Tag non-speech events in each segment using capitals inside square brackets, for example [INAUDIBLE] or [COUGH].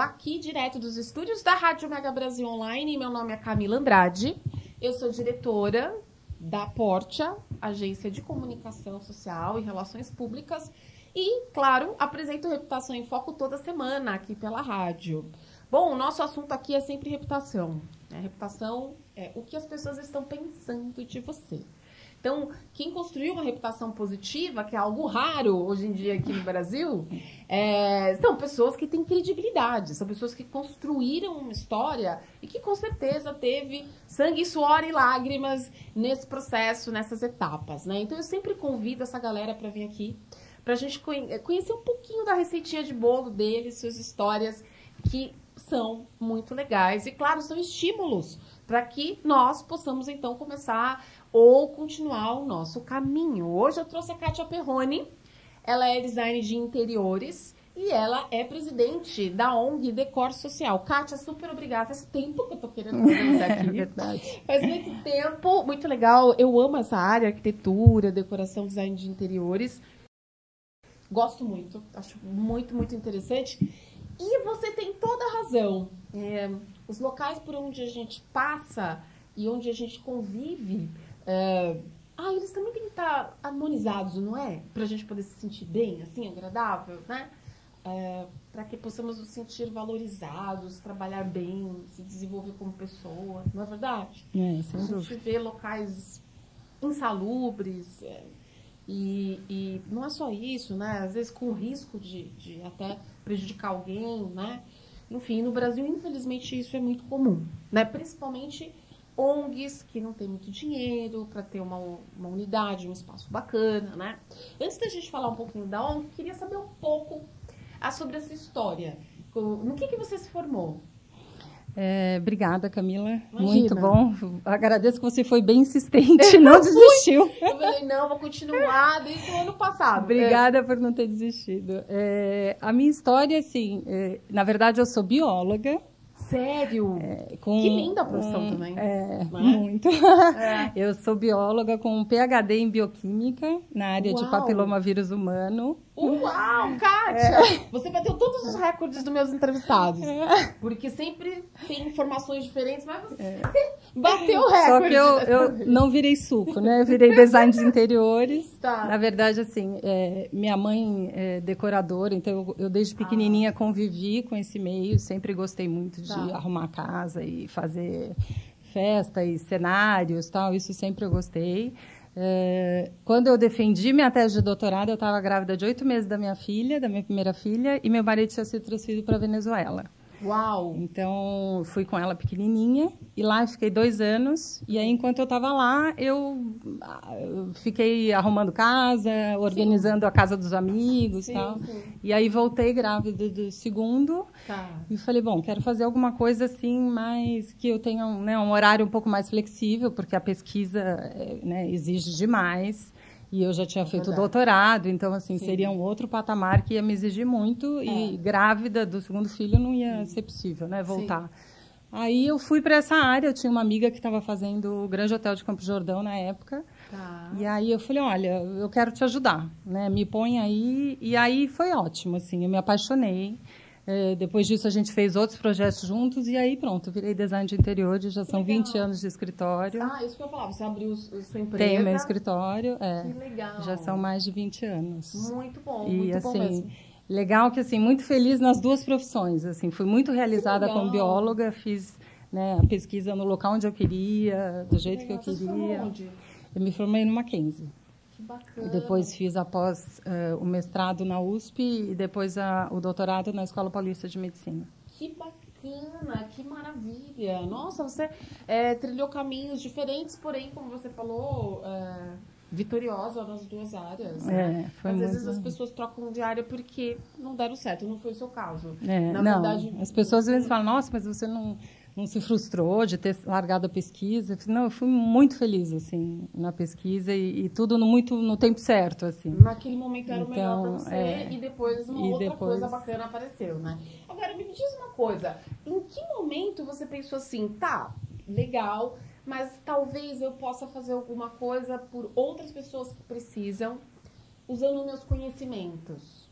Aqui direto dos estúdios da Rádio Mega Brasil Online. Meu nome é Camila Andrade, eu sou diretora da Portia, agência de comunicação social e relações públicas. E, claro, apresento Reputação em Foco toda semana aqui pela rádio. Bom, o nosso assunto aqui é sempre reputação. Né? Reputação é o que as pessoas estão pensando de você. Então, quem construiu uma reputação positiva, que é algo raro hoje em dia aqui no Brasil, [LAUGHS] é, são pessoas que têm credibilidade, são pessoas que construíram uma história e que com certeza teve sangue, suor e lágrimas nesse processo, nessas etapas, né? Então, eu sempre convido essa galera para vir aqui para a gente conhecer um pouquinho da receitinha de bolo deles, suas histórias que são muito legais e, claro, são estímulos para que nós possamos então começar ou continuar o nosso caminho. Hoje eu trouxe a Kátia Perrone, ela é design de interiores e ela é presidente da ONG Decor Social. Kátia, super obrigada. Faz tempo que eu tô querendo isso [LAUGHS] aqui. É verdade. Faz muito tempo, muito legal. Eu amo essa área, arquitetura, decoração, design de interiores. Gosto muito, acho muito, muito interessante. E você tem toda a razão. É, os locais por onde a gente passa e onde a gente convive é, ah, eles também têm que estar harmonizados, não é? Para a gente poder se sentir bem, assim, agradável, né? É, para que possamos nos sentir valorizados, trabalhar bem, se desenvolver como pessoa, não é verdade? É, sem a gente dúvida. vê locais insalubres é, e, e, não é só isso, né? Às vezes com risco de, de até prejudicar alguém, né? Enfim, no Brasil, infelizmente, isso é muito comum, né? Principalmente ONGs que não têm muito dinheiro para ter uma, uma unidade, um espaço bacana, né? Antes da gente falar um pouquinho da ONG, queria saber um pouco ah, sobre essa história. No que, que você se formou? É, obrigada, Camila. Imagina. Muito bom. Agradeço que você foi bem insistente, [LAUGHS] não desistiu. Eu falei, não, vou continuar desde o ano passado. Obrigada por não ter desistido. É, a minha história, assim, é, na verdade, eu sou bióloga. Sério? É, com que linda a profissão um, também. É, é? muito. É. Eu sou bióloga com um PhD em bioquímica na área de Uau. papilomavírus humano. Uau, [LAUGHS] Kátia! Você bateu todos os recordes dos meus entrevistados. É. Porque sempre tem informações diferentes, mas você [LAUGHS] bateu o recorde. Só que eu, eu não virei suco, né? Eu virei design de interiores. Tá. Na verdade, assim, é, minha mãe é decoradora, então eu, eu desde pequenininha convivi com esse meio, sempre gostei muito de Ah. Tá. arrumar casa e fazer festa e cenários, tal. Isso sempre eu gostei. É, quando eu defendi minha tese de doutorado, eu estava grávida de oito meses da minha filha, da minha primeira filha, e meu marido tinha sido transferido para Venezuela. Uau! Então, fui com ela pequenininha e lá fiquei dois anos. E aí, enquanto eu estava lá, eu, ah, eu fiquei arrumando casa, organizando a casa dos amigos Sim, e tal. sim. E aí, voltei grávida do segundo Tá. e falei, bom, quero fazer alguma coisa assim, mais que eu tenha um, né, um horário um pouco mais flexível, porque a pesquisa eh, né, exige demais. E eu já tinha feito verdade. doutorado, então, assim, Sim. seria um outro patamar que ia me exigir muito. E É. grávida do segundo filho não ia ser possível, né, voltar. Aí eu fui para essa área, eu tinha uma amiga que estava fazendo o Grande Hotel de Campo Jordão na época. Tá. E aí eu falei, olha, eu quero te ajudar, né? Me põe aí. E aí foi ótimo, assim, eu me apaixonei. Eh, depois disso a gente fez outros projetos juntos e aí pronto, virei design de interiores, já são legal. 20 anos de escritório. Ah, isso que eu falar. Você abriu s- sua empresa. Tenho meu escritório, Que é. legal. Já são mais de 20 anos. Muito bom, E muito bom assim, mesmo. legal que assim, muito feliz nas duas profissões, assim, fui muito realizada como bióloga, fiz né, a pesquisa no local onde eu queria, do jeito que eu queria. Eu me formei no Mackenzie. Que bacana. E depois fiz após eh, o mestrado na USP e depois a- o doutorado na Escola Paulista de Medicina. Que bacana, que maravilha. Nossa, você é, trilhou caminhos diferentes, porém, como você falou, é, vitoriosa nas duas áreas. né? É, Às vezes as legal. pessoas trocam de área porque não deram certo, não foi o seu caso. É, Na não, verdade, as pessoas às vezes falam, nossa, mas você não, não se frustrou de ter largado a pesquisa? Não, eu fui muito feliz, assim, na pesquisa e, e tudo no, muito no tempo certo, assim. naquele momento era o melhor Então, pra você é. e depois uma E outra depois- coisa bacana apareceu, né? Agora, me diz uma coisa. Em que momento você pensou assim, tá, legal, mas talvez eu possa fazer alguma coisa por outras pessoas que precisam, usando meus conhecimentos?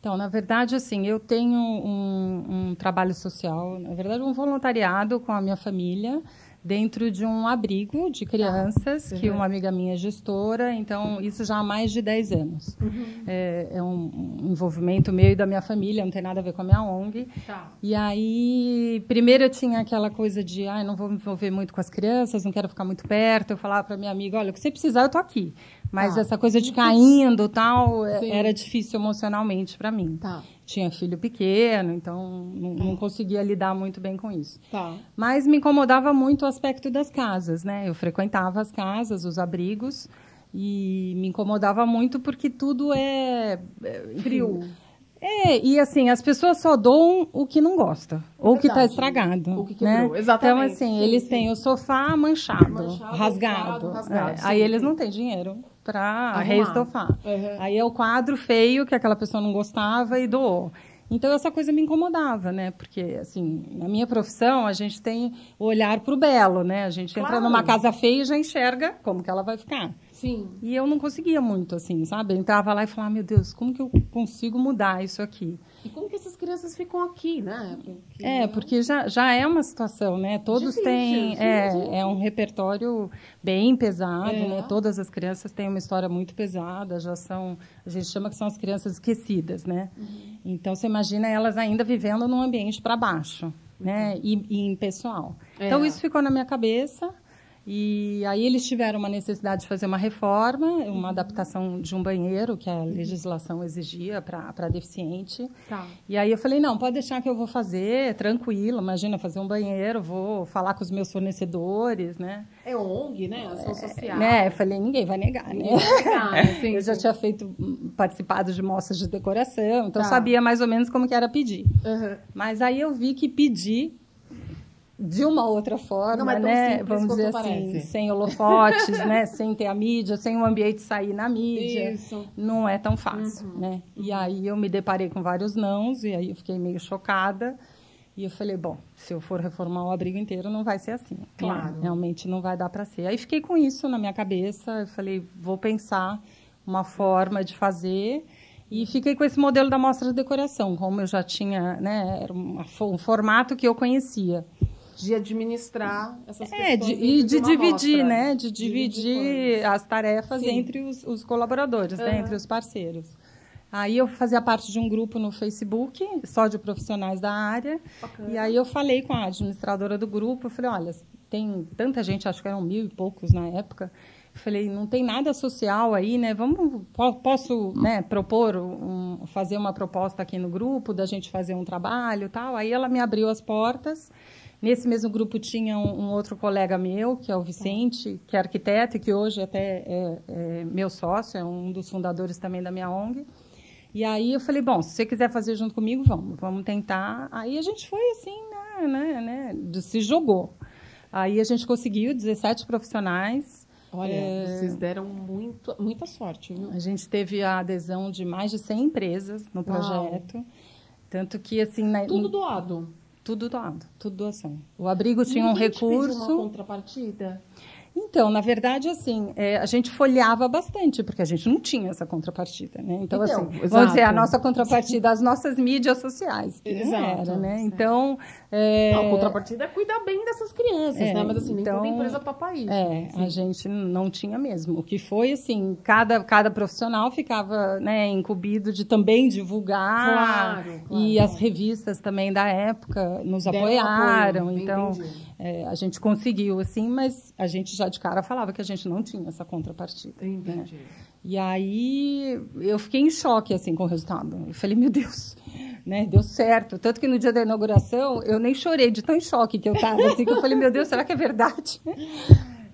Então, na verdade, assim, eu tenho um, um trabalho social, na verdade, um voluntariado com a minha família dentro de um abrigo de crianças, uhum. que uma amiga minha é gestora, então isso já há mais de 10 anos. Uhum. É, é, um envolvimento meu e da minha família, não tem nada a ver com a minha ONG. Tá. E aí, primeiro eu tinha aquela coisa de, ah, não vou me envolver muito com as crianças, não quero ficar muito perto. Eu falava para minha amiga, olha, o que você precisar, eu tô aqui. Mas tá. essa coisa de caindo tal, é, Sim. era difícil emocionalmente para mim. Tá tinha filho pequeno, então não, não, conseguia lidar muito bem com isso. Tá. Mas me incomodava muito o aspecto das casas, né? Eu frequentava as casas, os abrigos, e me incomodava muito porque tudo é, é frio. É, e assim, as pessoas só doam o que não gosta, ou o que está estragado. O que quebrou, né? exatamente. Então, assim, sim, eles sim. têm o sofá manchado, manchado rasgado. rasgado é, aí eles não têm dinheiro para reestofar. Uhum. Aí é o quadro feio que aquela pessoa não gostava e doou. Então essa coisa me incomodava, né? Porque assim, na minha profissão a gente tem o olhar para o belo, né? A gente claro. entra numa casa feia e já enxerga como que ela vai ficar. Sim. E eu não conseguia muito, assim, sabe? Eu entrava lá e falava, meu Deus, como que eu consigo mudar isso aqui? E como que essas crianças ficam aqui, né? Porque... É, porque já, já é uma situação, né? Todos difícil, têm. Sim, é, sim. é um repertório bem pesado, é. né? Todas as crianças têm uma história muito pesada, já são. A gente chama que são as crianças esquecidas, né? Uhum. Então você imagina elas ainda vivendo num ambiente para baixo, né? Uhum. E, e impessoal. É. Então isso ficou na minha cabeça. E aí eles tiveram uma necessidade de fazer uma reforma, uma adaptação de um banheiro que a legislação exigia para deficiente. Tá. E aí eu falei, não, pode deixar que eu vou fazer, tranquilo, imagina fazer um banheiro, vou falar com os meus fornecedores, né? É ONG, né? Ação é, social. É, né? Eu falei, ninguém vai negar, né? Vai negar, né? sim, [LAUGHS] eu já tinha feito, participado de mostras de decoração, então tá. sabia mais ou menos como que era pedir. Uhum. Mas aí eu vi que pedir de uma outra forma, é né? Vamos dizer assim, parece. sem holofotes, né? [LAUGHS] Sem ter a mídia, sem o ambiente sair na mídia. Isso. Não é tão fácil, uhum. né? E aí eu me deparei com vários nãos e aí eu fiquei meio chocada. E eu falei, bom, se eu for reformar o abrigo inteiro, não vai ser assim. Né? Claro. Né? Realmente não vai dar para ser. Aí fiquei com isso na minha cabeça. Eu falei, vou pensar uma forma de fazer. E fiquei com esse modelo da mostra de decoração, como eu já tinha, né? Era um formato que eu conhecia de administrar essas é, de, e de, de dividir, né? De dividir as tarefas Sim. entre os, os colaboradores, uhum. né? entre os parceiros. Aí eu fazia parte de um grupo no Facebook, só de profissionais da área. Bacana. E aí eu falei com a administradora do grupo, eu falei, olha, tem tanta gente, acho que eram mil e poucos na época. Eu falei, não tem nada social aí, né? Vamos, posso, né, propor, um, fazer uma proposta aqui no grupo da gente fazer um trabalho, tal. Aí ela me abriu as portas. Nesse mesmo grupo tinha um, um, outro colega meu, que é o Vicente, que é arquiteto e que hoje até é, é, meu sócio, é um dos fundadores também da minha ONG. E aí eu falei, bom, se você quiser fazer junto comigo, vamos, vamos tentar. Aí a gente foi assim, né, né, né se jogou. Aí a gente conseguiu 17 profissionais. Olha, é, vocês deram muito, muita sorte, viu? A gente teve a adesão de mais de 100 empresas no projeto. Uau. Tanto que, assim... Na, Tudo doado? Tudo doado, tudo doação. O abrigo tinha um recurso. Te uma contrapartida? Então, na verdade, assim, é, a gente folhava bastante, porque a gente não tinha essa contrapartida, né? Então, então assim, exato. vamos dizer, a nossa contrapartida, as nossas mídias sociais. Exato. Era, né? Então... É... Não, a contrapartida é cuidar bem dessas crianças, é, né? Mas assim, nem então, toda empresa topa isso. É, a gente não tinha mesmo. O que foi, assim, cada, cada profissional ficava né, incumbido de também divulgar. Claro, claro, e as revistas também da época nos apoiaram. Apoio, então... Entendi. É, a gente conseguiu, assim, mas a gente já de cara falava que a gente não tinha essa contrapartida. Né? Entendi. Né? E aí eu fiquei em choque, assim, com o resultado. Eu falei, meu Deus, né, deu certo. Tanto que no dia da inauguração eu nem chorei de tão em choque que eu estava, assim, que eu falei, meu Deus, será que é verdade?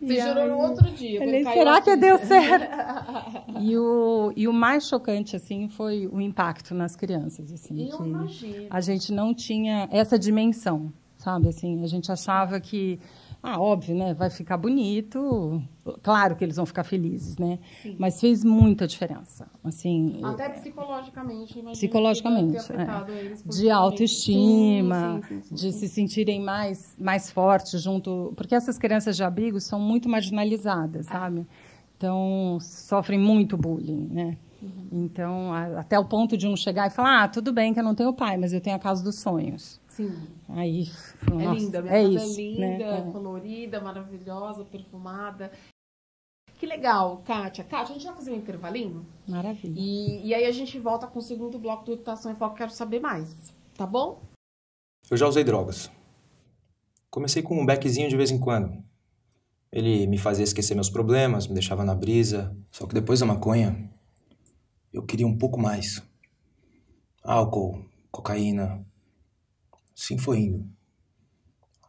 Você chorou no outro dia. Falei, será que deu [LAUGHS] certo? e, o, e o mais chocante, assim, foi o impacto nas crianças, assim. Eu imagino. A gente não tinha essa dimensão sabe? Assim, a gente achava que, ah, óbvio, né? Vai ficar bonito. Claro que eles vão ficar felizes, né? Sim. Mas fez muita diferença, assim. Até psicologicamente, Psicologicamente, é. de autoestima, sim, sim, de se sentirem mais mais fortes junto, porque essas crianças de abrigo são muito marginalizadas, sabe? Então sofrem muito bullying, né? Uhum. Então, até o ponto de um chegar e falar, ah, tudo bem que eu não tenho pai, mas eu tenho a casa dos sonhos. Sim. Aí, é linda, minha é casa é isso, é linda, né? colorida, maravilhosa, perfumada. Que legal, Kátia. Kátia, a gente vai fazer um intervalinho? Maravilha. E, e aí a gente volta com o segundo bloco do Educação em Foco. Quero saber mais, tá bom? Eu já usei drogas. Comecei com um beckzinho de vez em quando. Ele me fazia esquecer meus problemas, me deixava na brisa. Só que depois da maconha, eu queria um pouco mais. Álcool, cocaína. Sim, foi indo.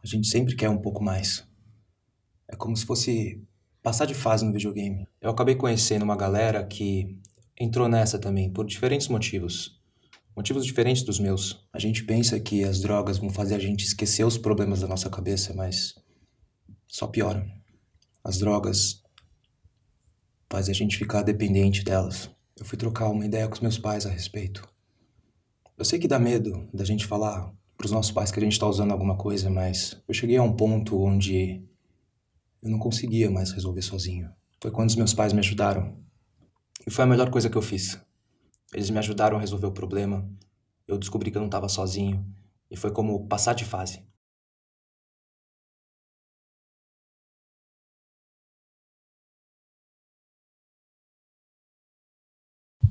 A gente sempre quer um pouco mais. É como se fosse passar de fase no videogame. Eu acabei conhecendo uma galera que entrou nessa também, por diferentes motivos. Motivos diferentes dos meus. A gente pensa que as drogas vão fazer a gente esquecer os problemas da nossa cabeça, mas só pioram. As drogas fazem a gente ficar dependente delas. Eu fui trocar uma ideia com os meus pais a respeito. Eu sei que dá medo da gente falar pros nossos pais que a gente tá usando alguma coisa, mas eu cheguei a um ponto onde eu não conseguia mais resolver sozinho. Foi quando os meus pais me ajudaram. E foi a melhor coisa que eu fiz. Eles me ajudaram a resolver o problema. Eu descobri que eu não estava sozinho. E foi como passar de fase.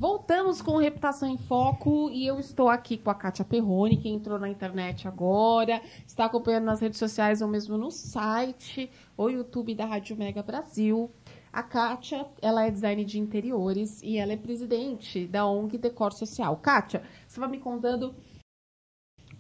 Voltamos com Reputação em Foco e eu estou aqui com a Kátia Perrone, que entrou na internet agora, está acompanhando nas redes sociais ou mesmo no site ou YouTube da Rádio Mega Brasil. A Kátia, ela é design de interiores e ela é presidente da ONG Decor Social. Kátia, você vai me contando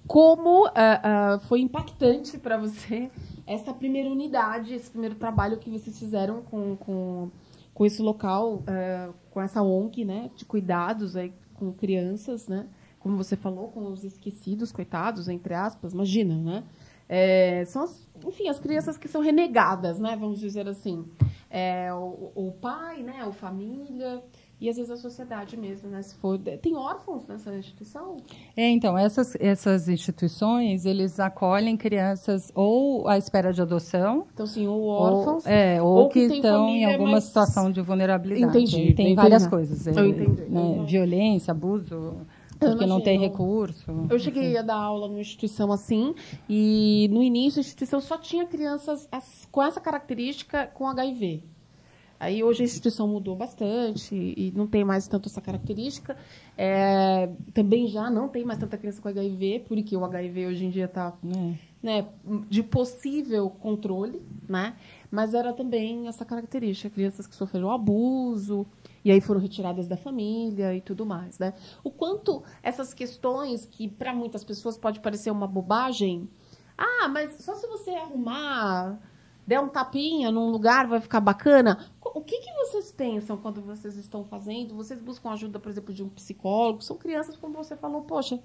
como uh, uh, foi impactante para você essa primeira unidade, esse primeiro trabalho que vocês fizeram com, com com esse local, uh, com essa ONG, né, de cuidados aí, com crianças, né, como você falou, com os esquecidos, coitados, entre aspas, imagina, né? É, são, as, enfim, as crianças que são renegadas, né, vamos dizer assim. É, o, o pai, né, a família, e às vezes a sociedade mesmo, né? Se for, tem órfãos nessa instituição? É, então, essas, essas instituições, eles acolhem crianças ou à espera de adoção. Então, sim, ou órfãos. Ou, é, ou, ou que, que estão em alguma situação de vulnerabilidade. Entendi. Tem entendi. várias coisas. Eu entendi. Né, violência, abuso porque não tem recurso. Eu cheguei a dar aula numa instituição assim, e no início a instituição só tinha crianças com essa característica com HIV. Aí hoje a instituição mudou bastante e não tem mais tanto essa característica. É, também já não tem mais tanta criança com HIV, porque o HIV hoje em dia está é. né, de possível controle, né? Mas era também essa característica, crianças que sofreram abuso e aí foram retiradas da família e tudo mais, né? O quanto essas questões que para muitas pessoas pode parecer uma bobagem, ah, mas só se você arrumar der um tapinha num lugar, vai ficar bacana. O que, que vocês pensam quando vocês estão fazendo? Vocês buscam ajuda, por exemplo, de um psicólogo? São crianças, como você falou, poxa,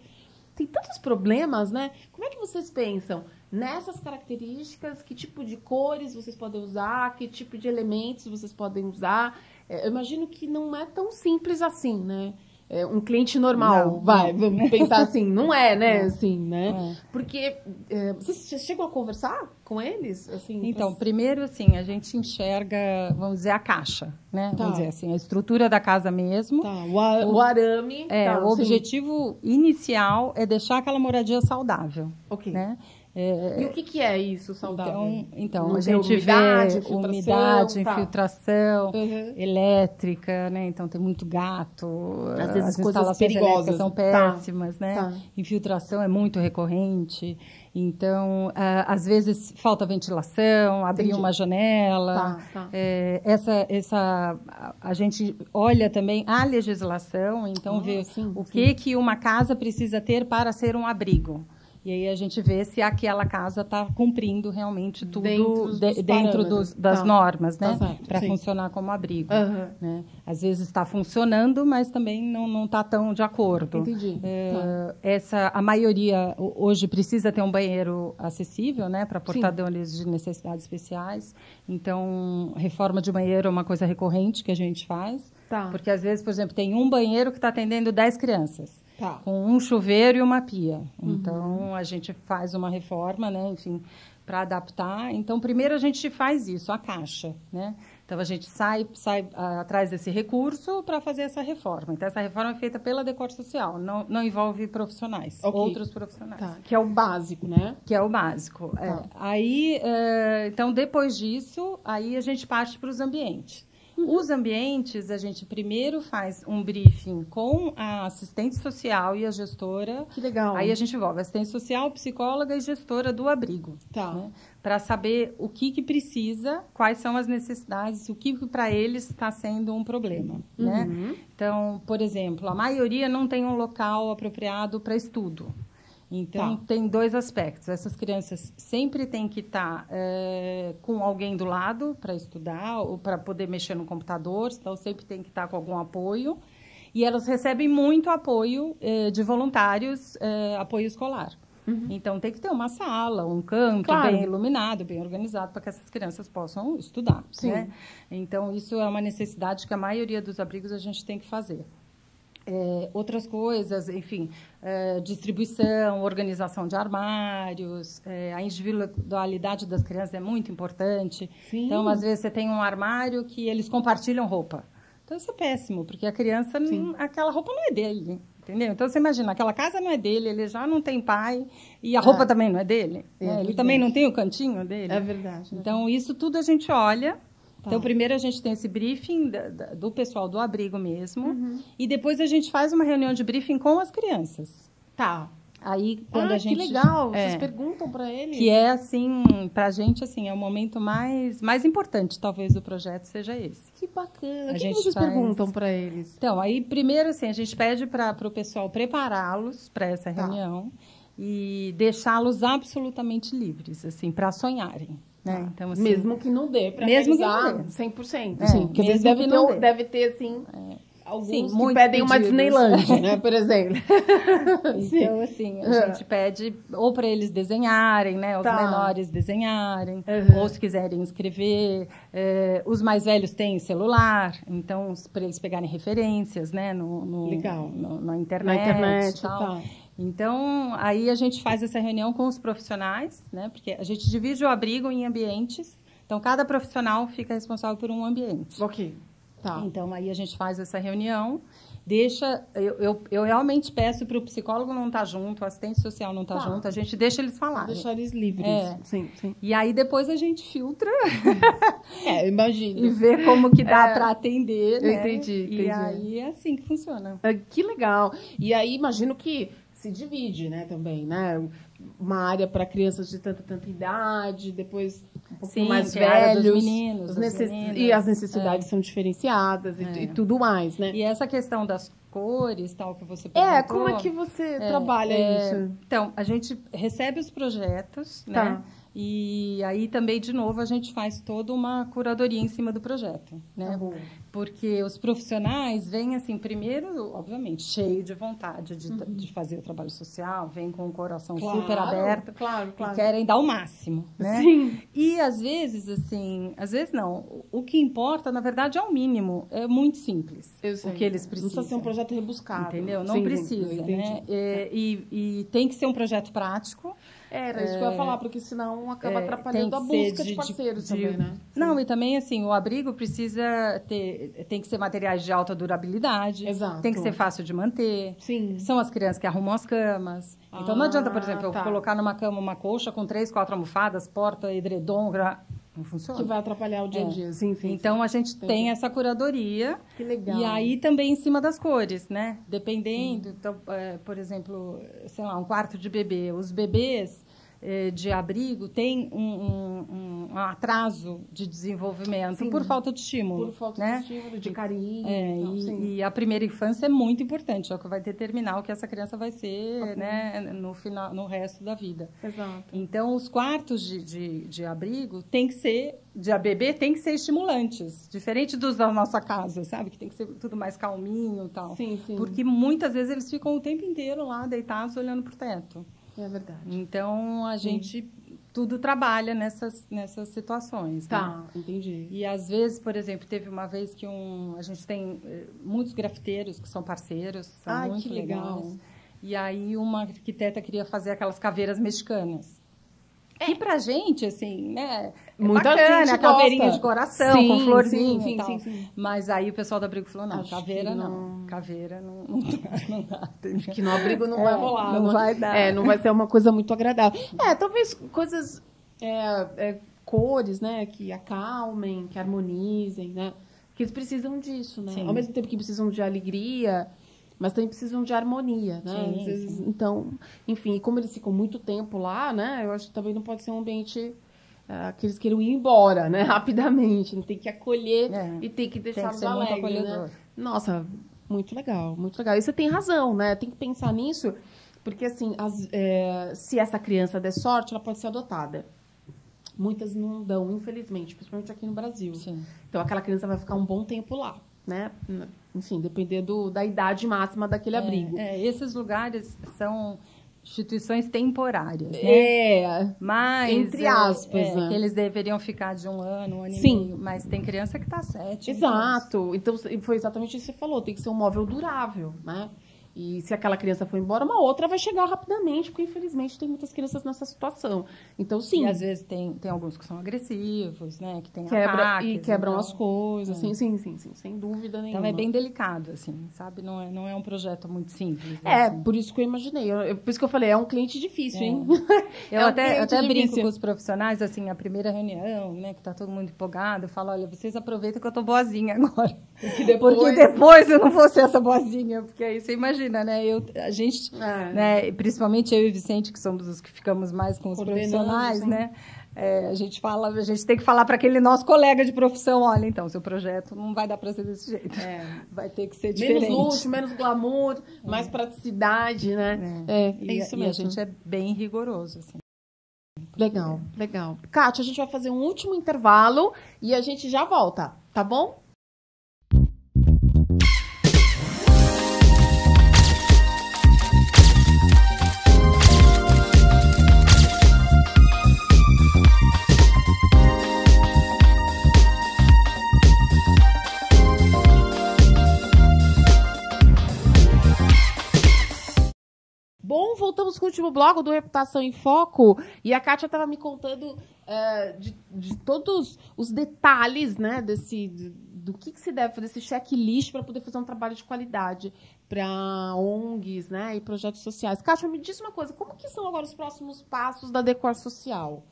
tem tantos problemas, né? Como é que vocês pensam nessas características? Que tipo de cores vocês podem usar? Que tipo de elementos vocês podem usar? É, eu imagino que não é tão simples assim, né? É, um cliente normal, não, vai, vamos pensar assim, não é, né, assim, né? É. Porque é, vocês chegam a conversar com eles, assim? Então, pra... primeiro, assim, a gente enxerga, vamos dizer, a caixa, né? Tá. Vamos dizer assim, a estrutura da casa mesmo. Tá. O, a, o, o arame. É, tá, o sim. objetivo inicial é deixar aquela moradia saudável, ok? Né? É, e o que, que, é isso saudável? Então, então a gente umidade, vê umidade, tá. infiltração uhum. elétrica, né? Então tem muito gato. Às vezes as coisas perigosas são tá. péssimas, tá. né? Tá. Infiltração é muito recorrente. Então, às vezes falta ventilação, abrir Entendi. uma janela. Tá, tá. É, essa, essa, a gente olha também a legislação, então ah, vê sim, o sim. que que uma casa precisa ter para ser um abrigo. E aí a gente vê se aquela casa está cumprindo realmente tudo dentro, dos de, dentro dos, das tá. normas, né? Tá Para funcionar como abrigo. Uhum. Né? Às vezes está funcionando, mas também não está tão de acordo. Entendi. É, tá. Essa, a maioria hoje precisa ter um banheiro acessível, né? Para portadores Sim. de necessidades especiais. Então, reforma de banheiro é uma coisa recorrente que a gente faz. Tá. Porque às vezes, por exemplo, tem um banheiro que está atendendo 10 crianças. Tá. com um chuveiro e uma pia. Uhum. Então, a gente faz uma reforma, né, enfim, para adaptar. Então, primeiro a gente faz isso, a caixa, né? Então a gente sai, sai ah, atrás desse recurso para fazer essa reforma. Então essa reforma é feita pela Decor Social, não, não envolve profissionais, Ok. outros profissionais. Tá, que é o básico, né? Que é o básico. é. Tá. Aí, é, então, depois disso, aí a gente parte para os ambientes. Uhum. Os ambientes, a gente primeiro faz um briefing com a assistente social e a gestora. Que legal. Aí a gente envolve assistente social, psicóloga e gestora do abrigo. Tá. né? Para saber o que, que precisa, quais são as necessidades, o que para eles está sendo um problema. Né? Uhum. Então, por exemplo, a maioria não tem um local apropriado para estudo. Então, Tá. tem dois aspectos. Essas crianças sempre têm que estar eh, com alguém do lado para estudar ou para poder mexer no computador, então sempre tem que estar com algum apoio. E elas recebem muito apoio eh, de voluntários, eh, apoio escolar. Então, tem que ter uma sala, um canto Uhum. Claro. bem iluminado, bem organizado, para que essas crianças possam estudar. Né? Então, isso é uma necessidade que a maioria dos abrigos a gente tem que fazer. É, outras coisas, enfim, é, distribuição, organização de armários, é, a individualidade das crianças é muito importante. Sim. Então, às vezes, você tem um armário que eles compartilham roupa. Então, isso é péssimo, porque a criança, não- aquela roupa não é dele, entendeu? Então, você imagina, aquela casa não é dele, ele já não tem pai, e a roupa também não é dele. É né? Ele verdade. também não tem o cantinho dele. É verdade. Então, isso tudo a gente olha. Tá. Então, primeiro a gente tem esse briefing do pessoal do abrigo mesmo. Uhum. E depois a gente faz uma reunião de briefing com as crianças. Tá. Aí, quando ah, a gente. que legal. É, Vocês perguntam pra ele? que é, assim, pra gente, assim, é o momento mais, mais importante, talvez, do projeto seja esse. Que bacana. A O que, vocês faz- perguntam pra eles? Então, aí, primeiro, assim, a gente pede para o pessoal prepará-los para essa Tá. reunião e deixá-los absolutamente livres, assim, para sonharem. Né? Tá. Então, assim, mesmo que não dê pra Mesmo que realizar não dê. 100%. É, sim, porque mesmo deve, que ter, não. É. deve ter, assim, alguns Sim, que pedem uma pedidos. Disneyland, né, [LAUGHS] por exemplo. Então, assim, a É. gente pede ou para eles desenharem, né? Os Tá. menores desenharem, Uhum. ou se quiserem escrever. eh, os mais velhos têm celular, então, para eles pegarem referências, né? No, no- Legal. no- na Na internet. internet, e tal. tá. Então, aí a gente faz essa reunião com os profissionais, né? Porque a gente divide o abrigo em ambientes. Então, cada profissional fica responsável por um ambiente. Ok. Tá. Então, aí a gente faz essa reunião, deixa. Eu, eu, eu realmente peço para o psicólogo não estar junto, o assistente social não estar Tá. junto, a gente deixa eles falarem. Deixar eles livres. É. Sim, sim. E aí depois a gente filtra [LAUGHS] É, imagino. [LAUGHS] e vê como que dá É. para atender, Eu né? entendi, entendi. E aí é assim que funciona. Ah, Que legal. E aí, imagino que se divide, né, também, né? Uma área para crianças de tanta, tanta idade, depois um pouco Sim, mais dos velhos. meninos, necess- meninas. E as necessidades são diferenciadas e, É. e tudo mais, né? E essa questão das cores, tal, que você perguntou... É, como é que você trabalha é, isso? Então, a gente recebe os projetos, Tá. né? E aí também, de novo, a gente faz toda uma curadoria em cima do projeto, né? Tá. Porque os profissionais vêm, assim, primeiro, obviamente, cheio de vontade de, de fazer o trabalho social, vêm com o coração super aberto Claro, claro. e querem dar o máximo, né? Sim. E às vezes, assim, às vezes não. O que importa, na verdade, é o mínimo. É muito simples Eu sei. o que eles Não precisam. precisa ser um projeto rebuscado. Entendeu? Não Sim, precisa, né? É, e, e tem que ser um projeto prático. Era isso que eu ia falar, porque senão acaba É, atrapalhando a busca de, de- parceiros de- também, né? Não, e também, assim, o abrigo precisa ter... Tem que ser materiais de alta durabilidade. Exato. Tem que ser fácil de manter. Sim. São as crianças que arrumam as camas. Então, não Ah, adianta, por exemplo, eu tá. colocar numa cama uma colcha com três, quatro almofadas, porta, edredom... gra- Não funciona. Que vai atrapalhar o dia a É. dia. Sim, sim. Então, a gente tem essa curadoria. Que legal. E aí também em cima das cores, né? Dependendo, então, é, por exemplo, sei lá, um quarto de bebê. Os bebês é, de abrigo têm um, um- um atraso de desenvolvimento Sim. por falta de estímulo. Por falta né? de estímulo, de carinho. É, e sim. e, e a primeira infância é muito importante, é o que vai determinar o que essa criança vai ser né, no, final, no resto da vida. Exato. Então, os quartos de, de, de abrigo tem que ser, de ABB, tem que ser estimulantes. Diferente dos da nossa casa, sabe? Que tem que ser tudo mais calminho e tal. Sim, sim. Porque muitas vezes eles ficam o tempo inteiro lá, deitados, olhando para o teto. É verdade. Então, a gente tudo trabalha nessas, nessas situações. né? Tá, entendi. E às vezes, por exemplo, teve uma vez que um, a gente tem eh, muitos grafiteiros que são parceiros, são Ai, muito que legal. legais. E aí uma arquiteta queria fazer aquelas caveiras mexicanas. Que pra gente, assim, né? É Muita bacana, gente a caveirinha gosta. de coração, Sim, com florzinha sim, e sim, sim. Mas aí o pessoal do abrigo falou, não, Acho caveira não. não. Caveira não, não dá, não dá. entendeu? Que no abrigo não É, vai rolar. não vai dar. É, não vai ser uma coisa muito agradável. É, talvez coisas. é, é, cores, né? Que acalmem, que harmonizem, né? Porque eles precisam disso, né? Ao mesmo tempo que precisam de alegria, mas também precisam de harmonia, né? Sim, vezes, sim. Então, enfim, como eles ficam muito tempo lá, né? Eu acho que também não pode ser um ambiente. ah, que eles queiram ir embora, né? [LAUGHS] Rapidamente. Tem que acolher É. e tem que deixar muito alegres, né? Nossa, muito legal, muito legal. E você tem razão, né? Tem que pensar nisso, porque assim, as- é, se essa criança der sorte, ela pode ser adotada. Muitas não dão, infelizmente, principalmente aqui no Brasil. Sim. Então aquela criança vai ficar um bom tempo lá, né? Enfim, depender do, da idade máxima daquele abrigo. É, é, esses lugares são instituições temporárias, né? É, Mas, Entre é, aspas, é, né? que eles deveriam ficar de um ano, um ano Sim. e meio. Mas tem criança que está sete. Exato. Então, foi exatamente isso que você falou. Tem que ser um móvel durável, né? E se aquela criança for embora, uma outra vai chegar rapidamente, porque infelizmente tem muitas crianças nessa situação. Então, sim, E às vezes tem, tem alguns que são agressivos, né? Que tem quebra ataques, e quebram então, as coisas. é. Sim, sim, sim, sim, sem dúvida nenhuma. Então é bem delicado, assim, sabe? Não é, não é um projeto muito simples. É, assim. por isso que eu imaginei. Eu- por isso que eu falei, é um cliente difícil, É. hein? Eu [LAUGHS] É um até, eu até brinco difícil. com os profissionais, assim, a primeira reunião, né, que tá todo mundo empolgado, eu falo, olha, vocês aproveitam que eu tô boazinha agora. Porque depois- Porque depois eu não vou ser essa boazinha, porque aí você imagina, né, eu, a gente, É. né, e principalmente eu e Vicente, que somos os que ficamos mais com os profissionais, né, é, a gente fala, a gente tem que falar para aquele nosso colega de profissão, olha, então, seu projeto não vai dar para ser desse jeito. É. [LAUGHS] Vai ter que ser diferente. Menos luxo, menos glamour, mais praticidade, né? É, é, E, isso e mesmo. a gente é bem rigoroso, assim. Legal, legal. Kátia, a gente vai fazer um último intervalo e a gente já volta, tá bom? Bom, voltamos com o último bloco do Reputação em Foco. E a Kátia estava me contando eh, de, de todos os detalhes, né, desse, do, que, que se deve fazer, desse checklist para poder fazer um trabalho de qualidade para ONGs, né, e projetos sociais. Kátia, me diz uma coisa, como que são agora os próximos passos da Decor Social?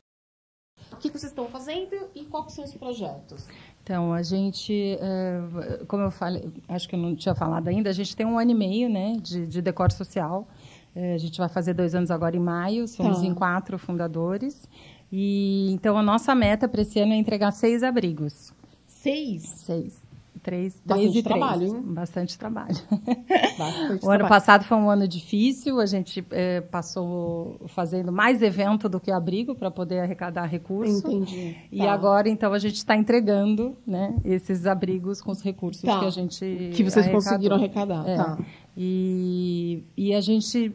O que, que vocês estão fazendo e quais são os projetos? Então, a gente, eh, como eu falei, acho que eu não tinha falado ainda, a gente tem um ano e meio né, de, de decor social. Eh, a gente vai fazer dois anos agora em maio, somos Tá. em quatro fundadores. E então a nossa meta para esse ano é entregar seis abrigos. Seis. Seis. Três, Bastante três e trabalho, três. hein? Bastante trabalho. [LAUGHS] Bastante O ano trabalho. passado foi um ano difícil, a gente eh, passou fazendo mais evento do que abrigo para poder arrecadar recursos. Entendi. E Tá. agora, então, a gente está entregando né, esses abrigos com os recursos Tá. que a gente Que vocês arrecadou. conseguiram arrecadar. É. Tá. E, e a gente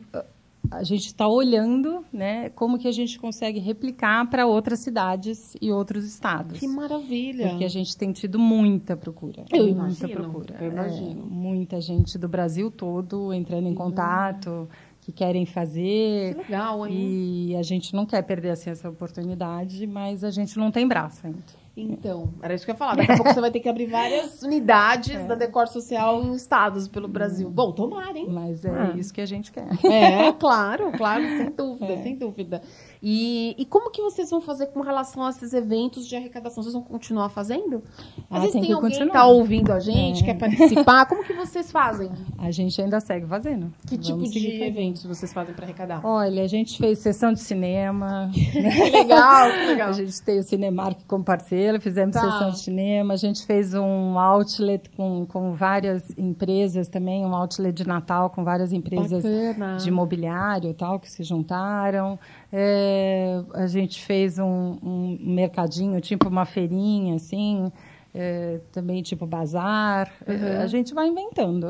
a gente está olhando né, como que a gente consegue replicar para outras cidades e outros estados. Que maravilha. Porque a gente tem tido muita procura. Eu muita imagino, procura. eu imagino. É, muita gente do Brasil todo entrando em contato, que querem fazer. Que legal, hein? E a gente não quer perder assim, essa oportunidade, mas a gente não tem braço ainda. Então, era isso que eu ia falar. Daqui a pouco você vai ter que abrir várias [LAUGHS] unidades da Decor Social em estados pelo Brasil. Bom, tomara, hein? Mas é Ah. isso que a gente quer. É, [LAUGHS] claro, claro, sem dúvida, É. sem dúvida. E, e como que vocês vão fazer com relação a esses eventos de arrecadação? Vocês vão continuar fazendo? Às Ah, vezes tem tem, que alguém que continuar. tá ouvindo a gente, É. quer participar. Como que vocês fazem? A gente ainda segue fazendo. Que tipo Vamos de seguir fazendo. eventos vocês fazem para arrecadar? Olha, a gente fez sessão de cinema. Que [LAUGHS] legal, que legal. A gente tem o Cinemark como parceiro, fizemos Tá. sessão de cinema. A gente fez um outlet com, com várias empresas também, um outlet de Natal com várias empresas Bacana. de imobiliário e tal, que se juntaram. É, a gente fez um, um mercadinho, tipo uma feirinha, assim, é, também tipo bazar. É, a gente vai inventando.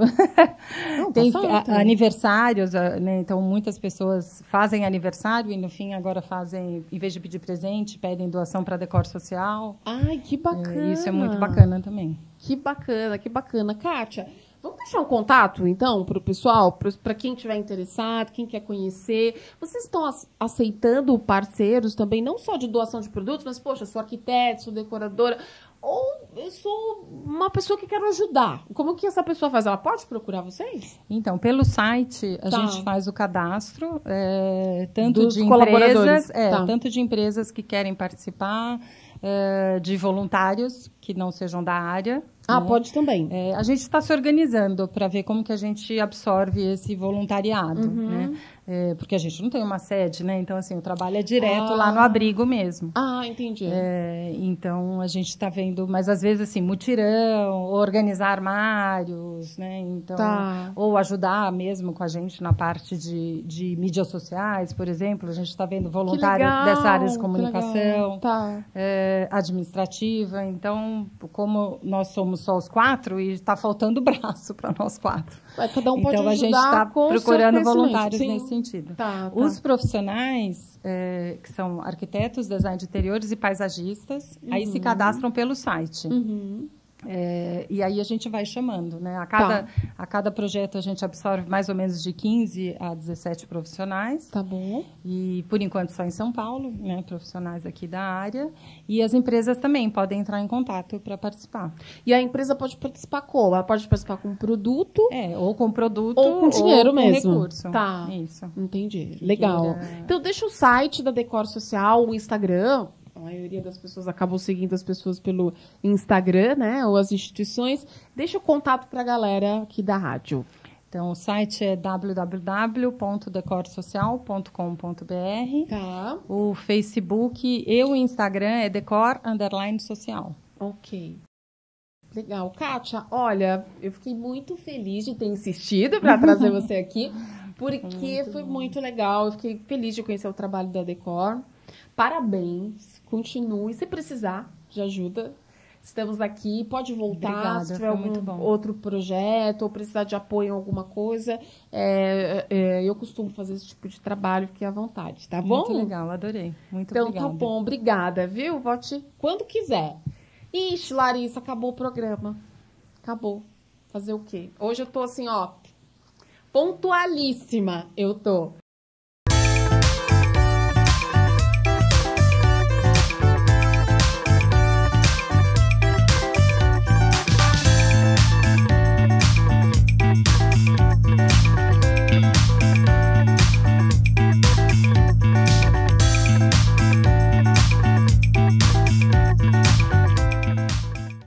Não, tá Tem a- aniversários, né? então muitas pessoas fazem aniversário e no fim agora fazem, em vez de pedir presente, pedem doação para decor social. Ai, que É, bacana. Isso é muito bacana também. Que bacana, que bacana. Kátia, Vamos deixar um contato, então, para o pessoal, para quem tiver interessado, quem quer conhecer. Vocês estão aceitando parceiros também, não só de doação de produtos, mas, poxa, sou arquiteta, sou decoradora, ou eu sou uma pessoa que quero ajudar. Como que essa pessoa faz? Ela pode procurar vocês? Então, pelo site, a tá. gente faz o cadastro, é, tanto Dos de empresas, é, tá. tanto de empresas que querem participar, é, de voluntários que não sejam da área, ah, né? pode também. É, a gente está se organizando para ver como que a gente absorve esse voluntariado, uhum. né? É, porque a gente não tem uma sede, né? Então, assim, o trabalho é direto ah. lá no abrigo mesmo. Ah, entendi. É, então, a gente está vendo, mas às vezes, assim, mutirão, organizar armários, né? Então, tá. ou ajudar mesmo com a gente na parte de, de mídias sociais, por exemplo. A gente está vendo voluntário dessa área de comunicação, tá. é, administrativa. Então, como nós somos só os quatro e está faltando braço para nós quatro. cada um pode então, a gente está procurando voluntários Sim. nesse sentido. Tá, tá. Os profissionais, é, que são arquitetos, design de interiores e paisagistas, uhum. aí se uhum. cadastram pelo site. Uhum. É, e aí a gente vai chamando, né? A cada, tá. a cada projeto a gente absorve mais ou menos de 15 a 17 profissionais. Tá bom. E por enquanto só em São Paulo, né? Profissionais aqui da área. E as empresas também podem entrar em contato para participar. E a empresa pode participar como? Ela pode participar com produto? É, ou com produto. Ou com dinheiro ou mesmo. Com recurso. Tá. Isso. Entendi. Legal. Então deixa o site da Decor Social, o Instagram a maioria das pessoas acabam seguindo as pessoas pelo Instagram, né? Ou as instituições. Deixa o contato para a galera aqui da rádio. Então, o site é www.decorsocial.com.br. Tá. O Facebook e o Instagram é decor underline social. Ok. Legal. Kátia, olha, eu fiquei muito feliz de ter insistido para trazer [LAUGHS] você aqui, porque muito foi muito legal. Eu fiquei feliz de conhecer o trabalho da Decor. Parabéns continue. Se precisar de ajuda, estamos aqui. Pode voltar Obrigada, se tiver algum outro projeto ou precisar de apoio em alguma coisa. É, é, eu costumo fazer esse tipo de trabalho, fique à vontade, tá bom? Muito legal, adorei. Muito então, obrigada. Então tá bom, obrigada, viu? Volte quando quiser. Ixi, Larissa, acabou o programa. Acabou. Fazer o quê? Hoje eu tô assim, ó, pontualíssima. Eu tô.